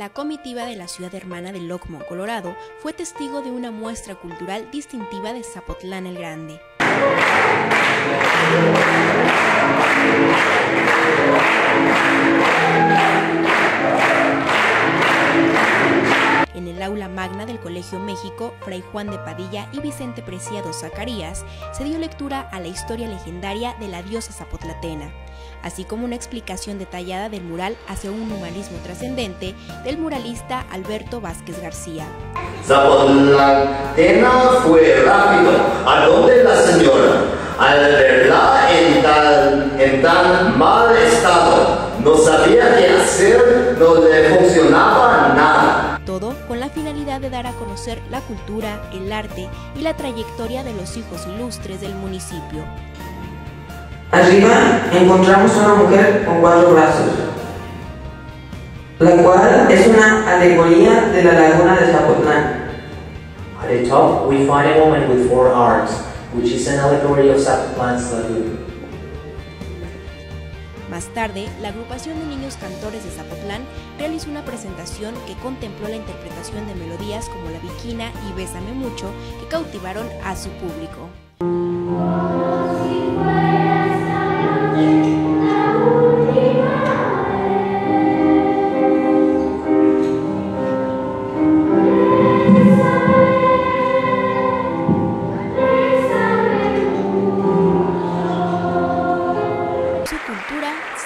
La comitiva de la ciudad hermana de Locmo, Colorado, fue testigo de una muestra cultural distintiva de Zapotlán el Grande. El aula magna del Colegio México, Fray Juan de Padilla y Vicente Preciado Zacarías se dio lectura a la historia legendaria de la diosa zapotlatena, así como una explicación detallada del mural hacia un humanismo trascendente del muralista Alberto Vázquez García. Zapotlatena fue rápido. ¿A dónde la señora? Al verla en tan, en tan mal estado, no sabía qué hacer, no le funcionaba nada. Finalidad de dar a conocer la cultura, el arte y la trayectoria de los hijos ilustres del municipio. Arriba encontramos una mujer con cuatro brazos, la cual es una alegoría de la laguna de Zapotlán. At the top, we find a woman with four arms, which is an allegory of Zapotlan's lagoon. Más tarde, la agrupación de niños cantores de Zapotlán realizó una presentación que contempló la interpretación de melodías como La Viquina y Bésame Mucho que cautivaron a su público.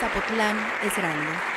Zapotlán es grande.